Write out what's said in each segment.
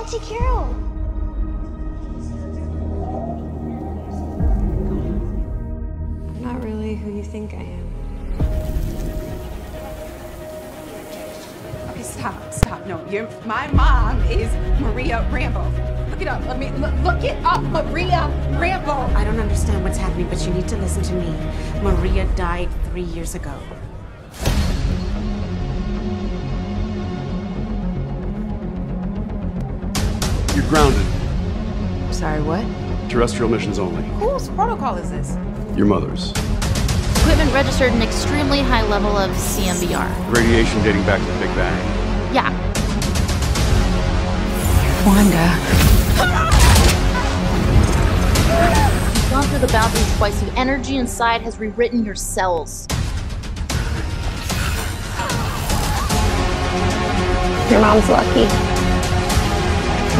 Auntie Carol. I'm not really who you think I am. Okay, stop, stop. No, you're, my mom is Maria Rambeau. Look it up. Let me look, look it up. Maria Rambeau. I don't understand what's happening, but you need to listen to me. Maria died three years ago. Grounded. Sorry, what? Terrestrial missions only. Whose protocol is this? Your mother's. Equipment registered an extremely high level of CMBR. Radiation dating back to the Big Bang. Yeah, Wanda. you've gone through the boundaries twice. The energy inside has rewritten your cells. Your mom's lucky.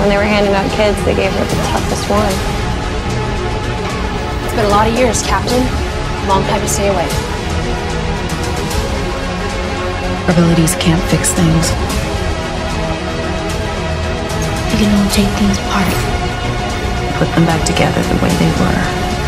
When they were handing out kids, they gave her the toughest one. It's been a lot of years, Captain. Long time to stay away. Abilities can't fix things. You can only take things apart, put them back together the way they were.